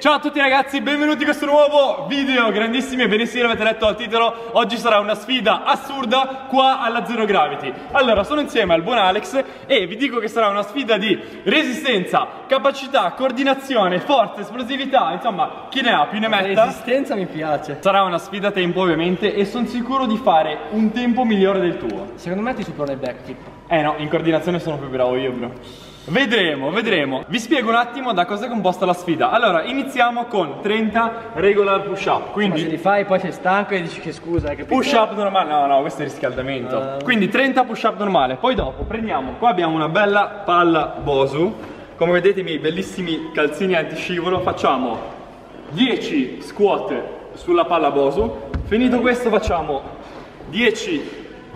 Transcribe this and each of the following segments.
Ciao a tutti ragazzi, benvenuti in questo nuovo video, grandissimi e benissimo avete letto al titolo. Oggi sarà una sfida assurda qua alla Zero Gravity. Allora, sono insieme al buon Alex e vi dico che sarà una sfida di resistenza, capacità, coordinazione, forza, esplosività Insomma, chi ne ha più ne metta. Resistenza mi piace. Sarà una sfida a tempo ovviamente e sono sicuro di fare un tempo migliore del tuo. Secondo me ti supero nel backflip. Eh no, in coordinazione sono più bravo io bro Vedremo, vedremo. Vi spiego un attimo da cosa è composta la sfida. Allora, iniziamo con 30 regular push up. Ma Quindi se li fai poi sei stanco e dici che scusa capito? push up normale. No, no, questo è riscaldamento. Ah. Quindi 30 push up normale. Poi dopo prendiamo, qua abbiamo una bella palla Bosu. Come vedete i miei bellissimi calzini antiscivolo. Facciamo 10 squat sulla palla Bosu. Finito questo facciamo 10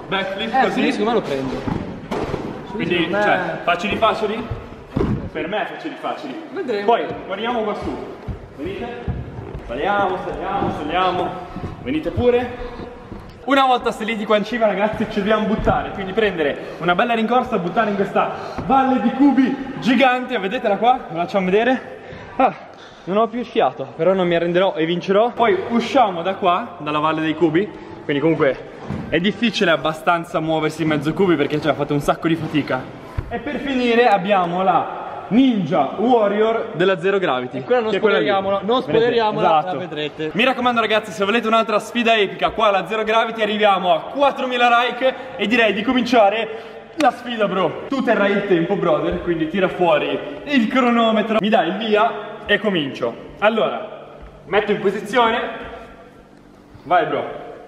backflip Eh, così. secondo me lo prendo Quindi, me- cioè, facili facili? Per me facili facili. Vedremo. Poi, guardiamo qua su. Venite? Saliamo, saliamo, saliamo. Venite pure. Una volta saliti qua in cima ragazzi ci dobbiamo buttare, quindi prendere una bella rincorsa e buttare in questa valle di cubi gigante, vedetela qua, ve la facciamo vedere. Ah, non ho più fiato, però non mi arrenderò e vincerò. Poi usciamo da qua, dalla valle dei cubi, quindi comunque è difficile abbastanza muoversi in mezzo cubi perché ci ha fatto un sacco di fatica. E per finire abbiamo la Ninja Warrior della Zero Gravity. Non è quella lì. spoileriamola, non spoileriamola, Esatto. la vedrete. Mi raccomando ragazzi, se volete un'altra sfida epica qua alla Zero Gravity arriviamo a 4000 like e direi di cominciare la sfida bro. Tu terrai il tempo brother, quindi tira fuori il cronometro, mi dai il via e comincio. Allora, metto in posizione. Vai bro.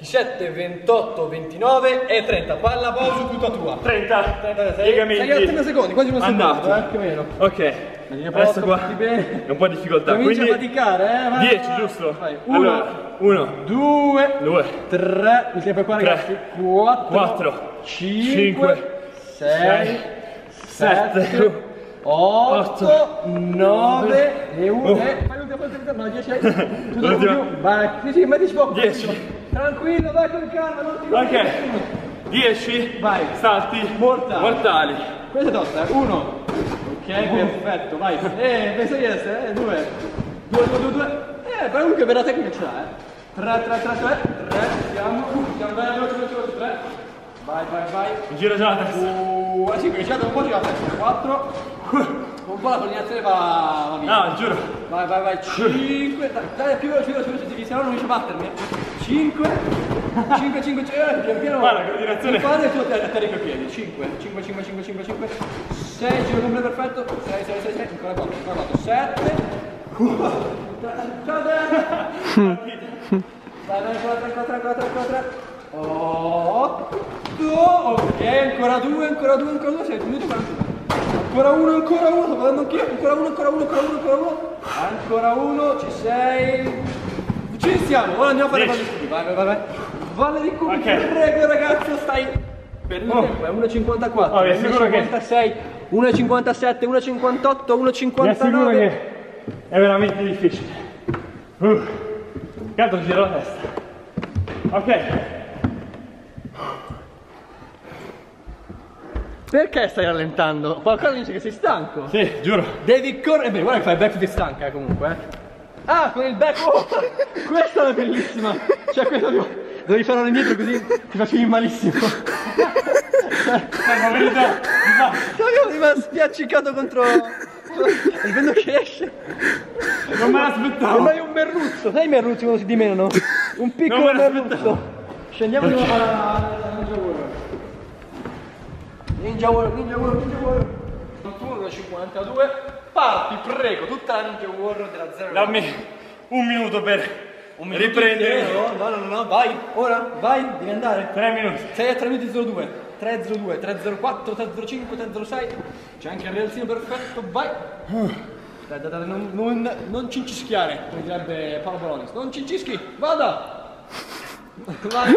27, 28, 29 e 30. Palla Bosu tutta tua. 30 30, sei- piegamenti. sei a 30 secondi, quasi uno secondo, eh, più o meno. Ok. Adesso qua è un po' di difficoltà. Comincia quindi a faticare, eh? Vai. 10, giusto? Vai. Uno, Allora, 1, due, 2, tre, il tempo è qua ragazzi. Quattro, quattro, cinque, cinque, sei, sette, sette, otto, otto, nove e uno. Oh. Eh, fai l'ultima, l'ultima, no, dieci. Tutto L'ultima. più. Vai, sì, sì, mettici poco. Dieci. Tranquillo, vai con calma, non ti Ok. 10 Vai. salti Mortali. mortali. Questa è tosta, eh. Uno. Ok, perfetto, vai. Eh, penso di essere, eh. Due. Due, due, due, due. Eh, però comunque per la tecnica ce l'ha, eh. Tre, tre, tre, tre. Tre, siamo. Siamo bene, veloce, veloce, veloce. Tre. Vai, vai, vai. Mi giro già la testa. Uh, ah, sì, perché c'è un po' di la testa. Quattro. Un po' la coordinazione va, va via. No, giuro. Vai, vai, vai. 5. Dai, più veloce, veloce, veloce, se no non riesci a battermi. 5. 5, 5, 5. Piano piano. Guarda, coordinazione. Fate il tuo atterrico i piedi. 5, 5, 5, 5, 5, 5. 6, giro completo perfetto. 6, 6, 6, 6. Ancora 4, ancora 4. 7. Ciao, Dai, dai, ancora 3, ancora 3, ancora 3, ancora 3. 8. Ok, ancora 2, ancora 2, ancora 2. 6 minuti 40. Ancora uno, ancora uno, sto vedendo anch'io, ancora uno, ancora uno, ancora uno, ancora uno, ancora uno, ci sei. Ci siamo, ora andiamo a fare di cubi, vai, vai, vai, vai. Di cubi, Ok. prego ragazzo, stai per il Oh. tempo, è 1,54, Oh, vi assicuro che- 1,56, 1,57, 1,58, Mi assicuro 1,59. che è veramente difficile. Uh. Intanto giro la testa. Ok. Perché stai rallentando? Qualcosa dice che sei stanco. Sì, giuro. Devi correre. Beh, guarda che fai il back di stanca eh, comunque. eh. Ah, con il back. Oh, questa è bellissima. Cioè, questa devo- devi farlo indietro così ti facevi malissimo. La verità. Io mi ha spiaccicato contro. E vedo che esce. Non me l'aspettavo. Sembrai un merluzzo. Sai i merluzzi quando si dimenano? Un piccolo merluzzo. Scendiamo alla alla Ninja Warrior. Ninja Warrior, Ninja Warrior, Ninja Warrior. 21, 52. Parti, prego, tutta la Ninja Warrior della 0. Dammi un minuto per Un minuto riprendere. intero? No, no, no, no, vai, ora, vai, devi andare. Tre minuti. Sei a 3 minuti 02, 302, 304, 305, 306. C'è anche il rialzino perfetto, vai. Dai, dai, dai, non, non, non cincischiare, come direbbe Paolo Bolonis. Non cincischi, vada. Vai, vai.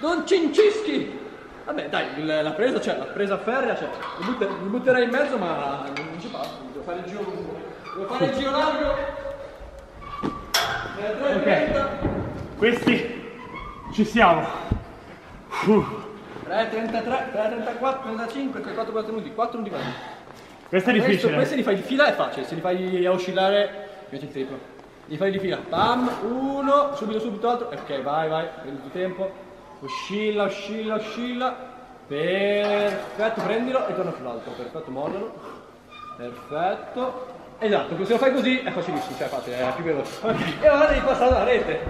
Non cincischi! Vabbè, dai, il- la presa c'è, la presa ferrea c'è. Mi, butter- mi butterei in mezzo, ma non ci passa. Devo fare il giro lungo. Devo fare il giro largo. Nel 3.30. Questi ci siamo. Uh, 3.33, 3.34, 35, 4 4 minuti, 4 minuti quasi. questo è Questo, difficile. questi li fai di fila è facile, se li fai a oscillare, metti il triplo. Li fai di fila, pam, uno, subito, subito altro, ok, vai, vai, prendi il tuo tempo, oscilla, oscilla, oscilla, perfetto, prendilo e torna sull'altro, perfetto, mollalo, perfetto, esatto, se lo fai così è facilissimo, cioè facile, è più veloce. E ora devi passare alla rete,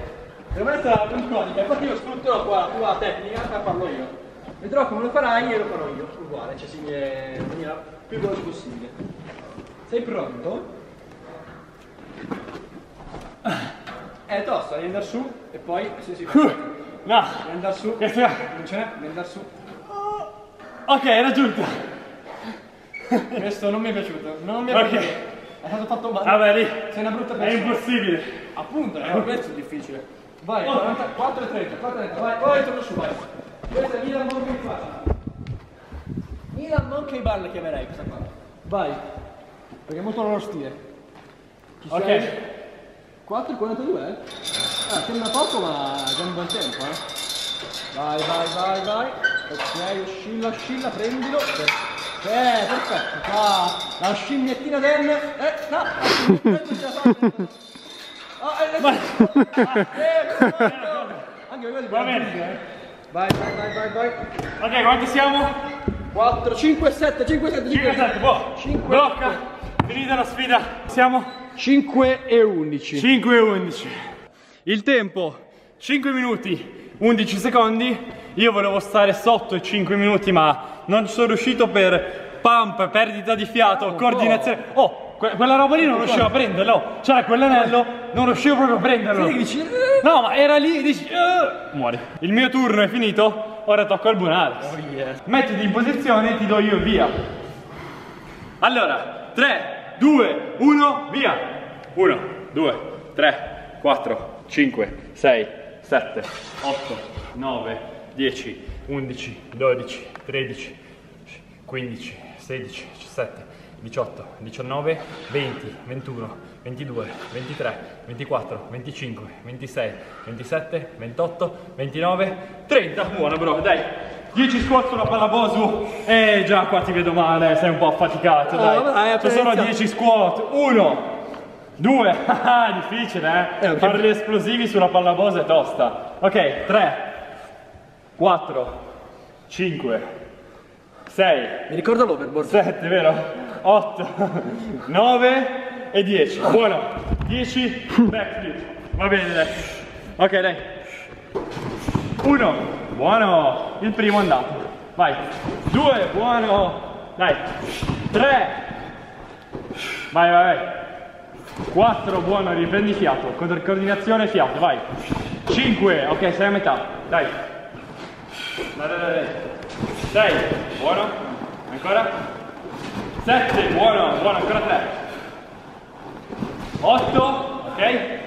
devo mettere la puntonica, infatti io sfrutterò qua la tua tecnica per farlo io. Vedrò come lo farai e lo farò io, uguale, cioè simile, in maniera più veloce possibile. Sei pronto? È tosta, devi andare su e poi sì sì, Uh, no, devi andare su, questo è... non ce n'è, devi andare su. Ok, è raggiunto. Questo non mi è piaciuto, non mi è Ok. piaciuto. È stato fatto male. Vabbè, lì Sei una brutta è persona. impossibile. Appunto, è questo è difficile. Vai, 44 e 30, 4 e 30, vai, poi torno su, vai. Questa è Milan Monkey Bar. Milan Monkey Bar la chiamerei questa qua. Vai. Perché è molto loro stile. Ci Ok. sei? 4 e 42, eh? Ah, sembra poco ma è già un buon tempo, eh. Vai, vai, vai, vai. Ok, oscilla, oscilla, prendilo. Eh, perfetto. Qua, la scimmiettina Den. Eh, no, la scimmiettina la. Ah, eh, eh, eh, no. Anche quelli Va bene. eh. Vai, vai, vai, vai, vai. Ok, quanti siamo? 4, 5, 7, 5, 7, 5 7, boh. Cinque. Blocca. Finita la sfida. Siamo 5 e 11. 5 e 11. Il tempo 5 minuti 11 secondi. Io volevo stare sotto i 5 minuti, ma non sono riuscito per pump, perdita di fiato, coordinazione. Oh, que- quella roba lì non riuscivo a prenderla. oh. C'era quell'anello, non riuscivo proprio a prenderlo. Dici, No, ma era lì, dici, "Eh", muori. Il mio turno è finito, ora tocca al buon Alex. Mettiti in posizione e ti do io via. Allora, 3, 2, 1, via. 1, 2, 3, 4, 5, 6, 7, 8, 9, 10, 11, 12, 13, 15, 16, 17, 18, 19, 20, 21, 22, 23, 24, 25, 26, 27, 28, 29, 30. Buono bro, dai. 10 squat sulla palla Bosu. Eh già qua ti vedo male, sei un po' affaticato, dai. vabbè, hai Ci appena sono iniziato. 10 squat. 1 2, ah, difficile eh. Eh. Fare gli esplosivi sulla palla Bosu è tosta. Ok, 3 4 5 6 Mi ricordo l'overboard. 7, vero? 8, 9 e 10. Buono. 10 backflip. Va bene, dai. Ok, dai. 1. Buono. Il primo è andato. Vai. 2. Buono. Dai. 3. Vai, vai, vai. 4. Buono. Riprendi fiato. Coordinazione fiato. Vai. 5. Ok, sei a metà. Dai. Dai, dai, dai. 6. Buono. Ancora. 7, buono, buono, ancora 3. 8, ok.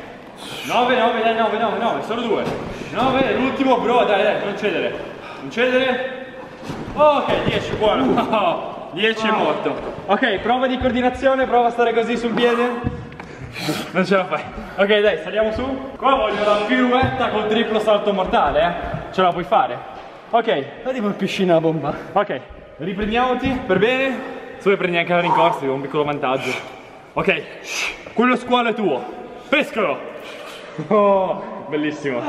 9, 9, dai, 9, 9, 9, solo 2. 9, l'ultimo, bro, dai, dai, non cedere. Non cedere. Ok, 10, buono. 10 è morto. Ok, prova di coordinazione, prova a stare così sul piede. Non ce la fai. Ok, dai, saliamo su. Qua voglio la pirouetta col triplo salto mortale, eh. Ce la puoi fare. Ok, È tipo in piscina a bomba. Ok, riprendiamoti per bene. Se vuoi prendi anche la rincorsa, ho un piccolo vantaggio. Ok, quello squalo è tuo. Pescalo! Oh, bellissimo.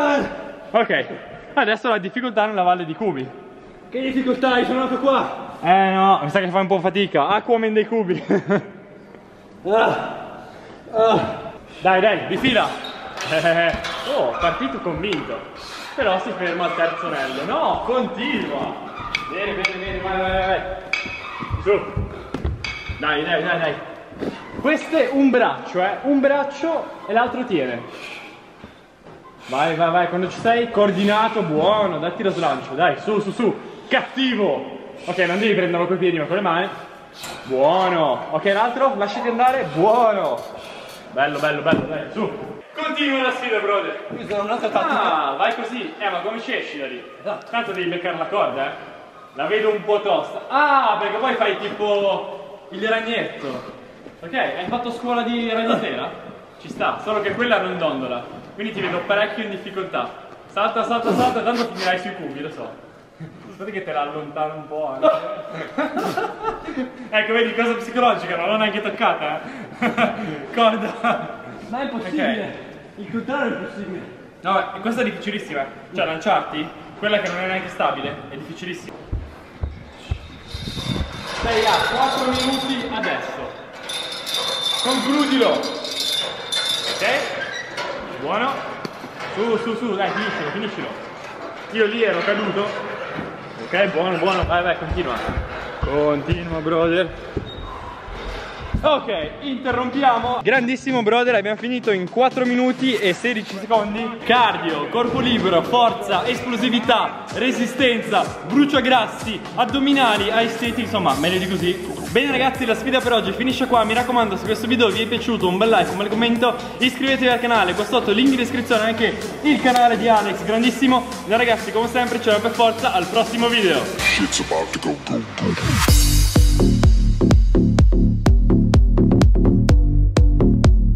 Ok, adesso la difficoltà nella valle di cubi. Che difficoltà hai? Sono nato qua. Eh no, mi sa che fai un po' fatica. Aquaman dei cubi. Ah. Ah. Dai, dai, di fila. Eh, oh, partito convinto. Però si ferma al terzo anello. No, continua. Bene, bene, bene, vai, vai, vai. Su. Dai, dai, dai, dai. Questo è un braccio, eh. Un braccio e l'altro tiene. Vai, vai, vai, quando ci sei, coordinato, buono, datti lo slancio, dai, su, su, su. Cattivo. Ok, non devi prenderlo coi piedi, ma con le mani. Buono. Ok, l'altro, lasciati andare, buono. Bello, bello, bello, dai, su. Continua la sfida, brother. È un'altra tattica. Ah, vai così. Eh, ma come ci esci da lì? Esatto. Tanto devi beccare la corda, eh. La vedo un po' tosta. Ah, perché poi fai tipo il ragnetto. Ok, hai fatto scuola di ragnatela? Ci sta, solo che quella non dondola. Quindi ti vedo parecchio in difficoltà. Salta, salta, salta, tanto finirai sui cubi, lo so. Aspetta che te la allontano un po' anche. ecco, vedi, cosa psicologica, non l'ho neanche toccata, eh. Corda. Ma è impossibile. Il contrario è possibile. No, questa è difficilissima. Cioè, lanciarti, quella che non è neanche stabile, è difficilissima. Sei a 4 minuti adesso. Concludilo. Ok? Buono. Su, su, su, dai, finiscilo, finiscilo. Io lì ero caduto. Ok, buono, buono. Vai, vai, continua. Continua, brother. Ok, interrompiamo. Grandissimo brother, abbiamo finito in 4 minuti e 16 secondi. Cardio, corpo libero, forza, esplosività, resistenza, bruciagrassi, addominali, aesteti, insomma, meglio di così. Bene ragazzi, la sfida per oggi finisce qua. Mi raccomando, se questo video vi è piaciuto, un bel like, un bel commento, iscrivetevi al canale. Qua sotto link in descrizione anche il canale di Alex, grandissimo. Noi ragazzi, come sempre, ce la per forza al prossimo video.